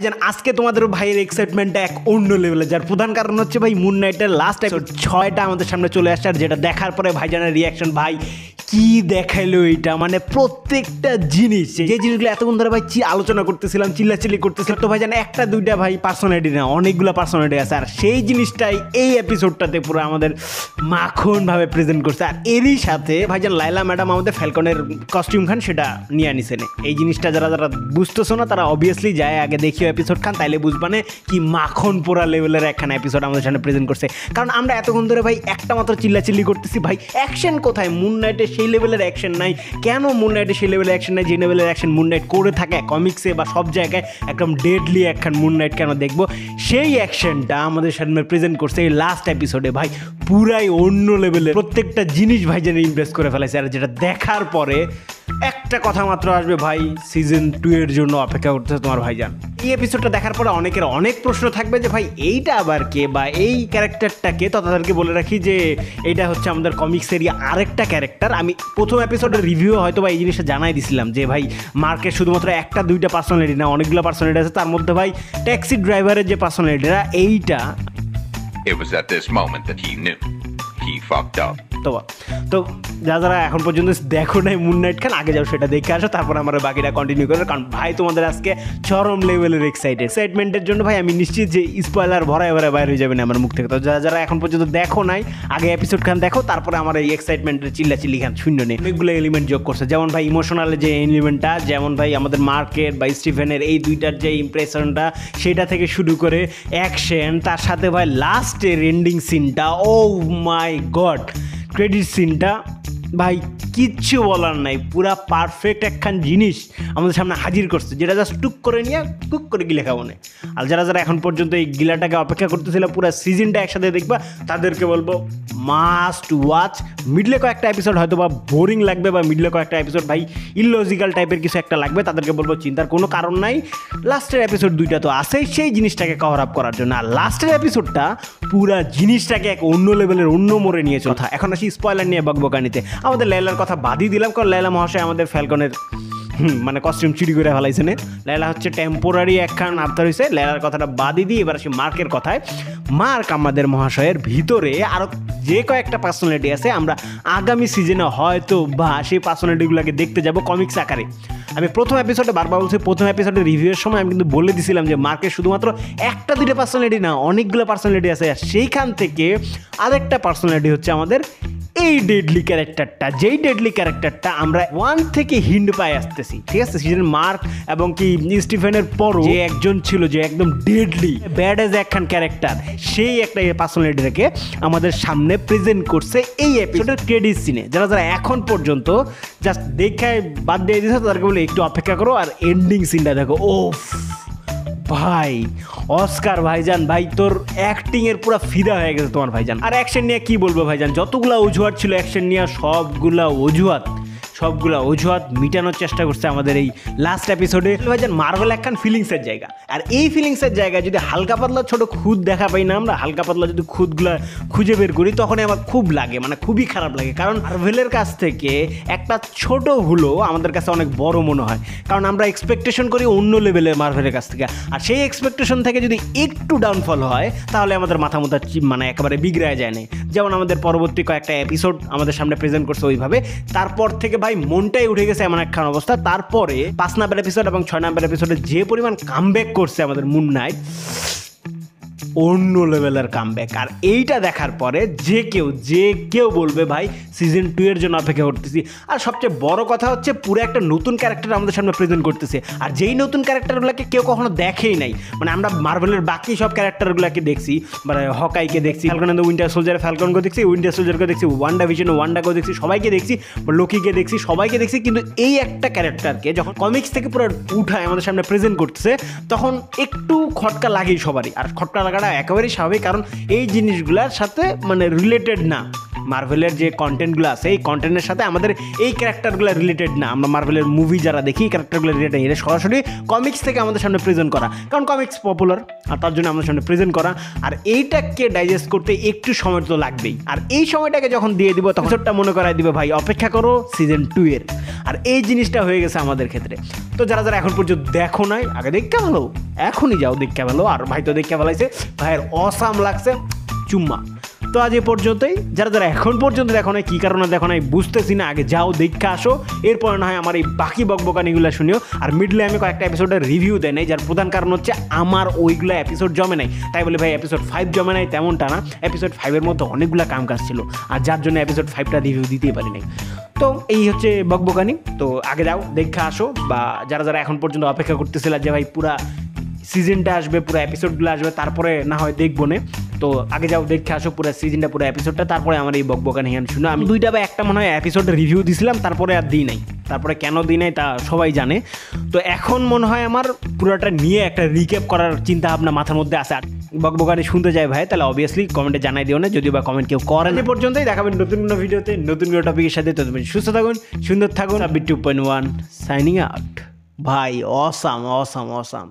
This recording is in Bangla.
যেন আজকে তোমাদের ভাইয়ের এক্সাইটমেন্টটা এক অন্য লেভেলে যার প্রধান কারণ হচ্ছে ভাই মুন নাইটের লাস্ট এপিসোড ছয়টা আমাদের সামনে চলে আসছে, আর যেটা দেখার পরে ভাইজানের রিয়াকশন ভাই কি দেখাইলো এটা? মানে প্রত্যেকটা জিনিস। যে জিনিসগুলো এতক্ষণ ধরে ভাই আলোচনা করতেছিলাম, চিল্লাচিল্লি করতেছিলাম। তো ভাই জানে একটা দুইটা ভাই পার্সোনালিটি না, অনেকগুলো পার্সোনালিটি আছে। আর সেই জিনিসটাই এই এপিসোডটাতে পুরো আমাদের মাখনভাবে প্রেজেন্ট করছে। আর এরই সাথে ভাই ভাইজান লাইলা ম্যাডাম আমাদের ফ্যালকনের কস্টিউম খান, সেটা নিয়ে আনিছেন। এই জিনিসটা যারা যারা বুঝতেছো না, তারা অবভিয়াসলি যায় আগে দেখিও এপিসোড খান, তাইলে বুঝবানে কি মাখন পোড়া লেভেলের একখানা এপিসোড আমাদের সামনে প্রেজেন্ট করছে। কারণ আমরা এতক্ষণ ধরে ভাই একটা মাত্র চিল্লাচিল্লি করতেছি। ভাই অ্যাকশন কোথায়? মুন নাইটে সেই লেভেলের অ্যাকশন নাই। কেন মুন নাইটে সেই লেভেলের অ্যাকশন নাই? যে লেভেলের অ্যাকশন মুন নাইট করে থাকে কমিক্সে বা সব জায়গায় একদম ডেডলি একখান মুন নাইট কেন দেখব? সেই অ্যাকশনটা আমাদের সামনে প্রেজেন্ট করছে এই লাস্ট এপিসোডে ভাই, পুরাই অন্য লেভেলের প্রত্যেকটা জিনিস ভাই যেন ইমপ্রেস করে ফেলেছে। আর যেটা দেখার পরে একটা কথা মাত্র আসবে ভাই সিজন টু এর জন্য অপেক্ষা করতেছে তোমার ভাইজান। এই এপিসোডটা দেখার পরে অনেকের অনেক প্রশ্ন থাকবে যে ভাই এইটা আবার কে বা এই ক্যারেক্টারটাকে তো তাদেরকে বলে রাখি যে এইটা হচ্ছে আমাদের কমিক্সেরই আরেকটা ক্যারেক্টার আমি প্রথম এপিসোডের রিভিউ হয়তো বা এই জিনিসটা জানাই দিছিলাম যে ভাই মার্কেট শুধুমাত্র একটা দুইটা পার্সোনালিটি না অনেকগুলো পার্সোনালিটি আছে তার মধ্যে ভাই ট্যাক্সি ড্রাইভারের যে পার্সোনালিটিটা এইটা It was at this moment that he knew. He fucked up. তো তো যারা যারা এখন পর্যন্ত দেখো নাই মুন নাইট খান আগে যাও সেটা দেখে আসো, তারপর আমরা বাকিটা কন্টিনিউ করব কারণ ভাই, তোমাদের আজকে চরম লেভেলের এক্সাইটেড এক্সাইটমেন্টের জন্য ভাই, আমি নিশ্চিত যে স্পয়লার ভরায় ভরায় বাইরে হয়ে যাবে না আমার মুখ থেকে। তো যারা যারা এখন পর্যন্ত দেখো নাই, আগে এপিসোড খান দেখো, তারপরে আমার এই এক্সাইটমেন্টের চিল্লা চিল্লি খান, শূন্য নেই। অনেকগুলো এলিমেন্ট যোগ করছে। যেমন ভাই ইমোশনাল যে এলিমেন্টটা যেমন ভাই, আমাদের মার্কেট বা স্টিফেনের এই দুইটার যে ইমপ্রেশনটা সেটা থেকে শুরু করে অ্যাকশন তার সাথে ভাই লাস্টের এন্ডিং সিনটা ও মাই গড ক্রেডিট সিনটা ভাই, কিচ্ছু বলার নাই। পুরা পারফেক্ট একখান জিনিস আমাদের সামনে হাজির করছে, যেটা জাস্ট টুক করে নিয়ে টুক করে গিলে খাব না। আর যারা যারা এখন পর্যন্ত এই গিলাটাকে অপেক্ষা করতেছিল, পুরো সিজনটা একসাথে দেখবা, তাদেরকে বলব মাস্ট ওয়াচ মিডলে কয়েকটা এপিসোড হয়তো বা বোরিং লাগবে বা মিডলে কয়েকটা এপিসোড ভাই ইলজিক্যাল টাইপের কিছু একটা লাগবে, তাদেরকে বলব চিন্তার কোনো কারণ নাই। লাস্টের এপিসোড দুইটা তো আছেই, সেই জিনিসটাকে কভার আপ করার জন্য। আর লাস্টের এপিসোডটা পুরা জিনিসটাকে এক অন্য লেভেলের অন্য মোড়ে নিয়ে কথা। এখন আসি স্পয়লার নিয়ে বকবকানিতে। আমাদের লাইলার কথা বাদই দিলাম কারণ লাইলা মহাশয় আমাদের ফ্যালকনের মানে কস্টিউম চুরি করে ফেলাইছে নে। লাইলা হচ্ছে টেম্পোরারি একখান আবতার হয়েছে লাইলার কথাটা বাদই দিয়ে এবার আসি মার্কের কথায়। মার্ক আমাদের মহাশয়ের ভিতরে আরও যে কয়েকটা পার্সোনালিটি আছে, আমরা আগামী সিজনে হয়তো বা সেই পার্সোনালিটিগুলোকে দেখতে যাব কমিক্স আকারে। আমি প্রথম এপিসোডে বারবার বলছি, প্রথম এপিসোডে রিভিউয়ের সময় আমি কিন্তু বলে দিছিলাম যে মার্কে শুধুমাত্র একটা দুটো পার্সোনালিটি না, অনেকগুলো পার্সোনালিটি আছে। সেইখান থেকে আরেকটা পার্সোনালিটি হচ্ছে আমাদের এই ডেডলি ক্যারেক্টারটা যেই ডেডলি ক্যারেক্টারটা আমরা ওয়ান থেকে হিন্ড পাই আসতেছি, ঠিক আছে? সিজন মার্ক এবং কি স্টিফেনের পরও যে একজন ছিল যে একদম ডেডলি ব্যাড এজ একখান ক্যারেক্টার সেই একটা পার্সোনালিটিটাকে আমাদের সামনে প্রেজেন্ট করছে এই এপিসোডের ক্রেডিট সিনে যারা যারা এখন পর্যন্ত জাস্ট দেখায়, বাদ দিয়ে দিয়েছে, তাদেরকে বলে একটু অপেক্ষা করো আর এন্ডিং সিনটা দেখো। ওফ, ভাই অস্কার ভাইজান, ভাই, তোর অ্যাক্টিং এর পুরো ফিদা হয়ে গেছে তোমার ভাইজান। আর অ্যাকশন নিয়ে কি বলব ভাইজান? যতগুলা অজুহাত ছিল অ্যাকশন নিয়ে সবগুলা অজুহাত। সবগুলা অজুহাত মিটানোর চেষ্টা করছে আমাদের এই লাস্ট এপিসোডে মার্বেল একখান ফিলিংসের জায়গা। আর এই ফিলিংসের জায়গায় যদি হালকা পাতলা ছোট খুদ দেখা পাই না আমরা, হালকা পাতলা যদি খুদগুলা খুঁজে বের করি, তখনই আমার খুব লাগে মানে খুবই খারাপ লাগে। কারণ মার্ভেলের কাছ থেকে একটা ছোট হলো আমাদের কাছে অনেক বড় মনে হয়। কারণ আমরা এক্সপেকটেশন করি অন্য লেভেলের মার্ভেলের কাছ থেকে। আর সেই এক্সপেকটেশন থেকে যদি একটু ডাউনফল হয়, তাহলে আমাদের মাথা মুথা মানে একেবারে বিগড়ায় যায় না যেমন আমাদের পরবর্তী কয়েকটা এপিসোড আমাদের সামনে প্রেজেন্ট করছে ওইভাবে। তারপর থেকে ভাই মনটাই উঠে গেছে এমন একখান অবস্থা। তারপরে পাঁচ নাম্বার এপিসোড এবং ছয় নাম্বার এপিসোডে যে পরিমাণ কামব্যাক করছে আমাদের মুন নাইট অন্য লেভেলের কামব্যাক আর এইটা দেখার পরে যে কেউ যে কেউ বলবে, ভাই সিজন টু এর জন্য অপেক্ষা করতেছি। আর সবচেয়ে বড় কথা হচ্ছে, পুরো একটা নতুন ক্যারেক্টার আমাদের সামনে প্রেজেন্ট করতেছে। আর যেই নতুন ক্যারেক্টারগুলোকে কেউ কখনো দেখেই নাই। মানে আমরা মার্বেলের বাকি সব ক্যারেক্টারগুলোকে দেখছি মানে হকাইকে দেখছি ফ্যালকন দ্য উইন্টার সোলজার ফ্যালকনকে দেখছি উইন্টার সোলজারকে দেখছি ওয়ান্ডা ভিশন ওয়ান্ডাকেও দেখছি, সবাইকে দেখছি লোকিকে দেখছি, সবাইকে দেখছি। কিন্তু এই একটা ক্যারেক্টারকে যখন কমিক্স থেকে পুরো উঠায় আমাদের সামনে প্রেজেন্ট করতেছে, তখন একটু খটকা লাগেই সবারই। আর খটকা লাগাটা একেবারেই স্বাভাবিক, কারণ এই জিনিসগুলোর সাথে মানে রিলেটেড না। মার্ভেলের যে কন্টেন্টগুলো আছে, এই কন্টেন্টের সাথে আমাদের এই ক্যারেক্টারগুলো রিলেটেড না। আমরা মার্ভেলের মুভি যারা দেখি ক্যারেক্টারগুলো রিলেটেড এটা সরাসরি কমিক্স থেকে আমাদের সামনে প্রেজেন্ট করা। কারণ কমিক্স পপুলার আর তার জন্য আমাদের সামনে প্রেজেন্ট করা। আর এইটাকে ডাইজেস্ট করতে একটু সময় তো লাগবেই। আর এই সময়টাকে যখন দিয়ে দিব, তখন মনে করাই দিবে, ভাই, অপেক্ষা করো সিজন টু এর আর এই জিনিসটা হয়ে গেছে আমাদের ক্ষেত্রে। তো যারা যারা এখন পর্যন্ত দেখো নাই, আগে দেখতে ভালো, এখনই যাও দেখতে ভালো, আর ভাই তো দেখতে ভালো ভাইয়ের অসাম লাগছে, চুম্মা। তো আজ এ পর্যন্তই। যারা যারা এখন পর্যন্ত দেখো নাই, কী কারণে দেখো নাই, বুঝতেছি না, আগে যাও, দেখে আসো। এরপরে না হয় আমার এই বাকি বকবকানিগুলো শুনিও। আর মিডলে আমি কয়েকটা এপিসোডের রিভিউ দেয় নাই, যার প্রধান কারণ হচ্ছে আমার ওইগুলো এপিসোড জমে নাই। তাই বলে ভাই এপিসোড ফাইভ জমে নাই, তেমনটা না। এপিসোড ফাইভের মধ্যে অনেকগুলো কাম কাজ ছিল, আর যার জন্য এপিসোড ফাইভটা রিভিউ দিতেই পারি নাই। তো এই হচ্ছে বকবকানি। তো আগে যাও, দেখে আসো, বা যারা যারা এখন পর্যন্ত অপেক্ষা করতেছিল যে ভাই পুরা সিজনটা আসবে, পুরো এপিসোডগুলো আসবে, তারপরে না হয় দেখব না। তো আগে যাও দেখে আসো পুরো সিজনটা পুরো এপিসোডটা তারপরে আমার এই বকবকানি গান শুনো। আমি দুইটা বা একটা মনে হয় এপিসোড রিভিউ দিছিলাম তারপরে আর দিই নাই। তারপরে কেন দিই নাই তা সবাই জানে। তো এখন মনে হয় আমার পুরোটা নিয়ে একটা রিক্যাপ করার চিন্তা ভাবনা মাথার মধ্যে আসে আর বকবকানি শুনতে চাই ভাই তাহলে অবভিয়াসলি কমেন্টে জানাই দিও না যদিও বা কমেন্ট কেউ করেন এ পর্যন্তই দেখাবেন নতুন কোনো ভিডিওতে নতুন কোনো টপিকের সাথে। তো তুমি সুস্থ থাকুন সুন্দর থাকুন। Two point one signing out ভাই অসাম অসাম অসাম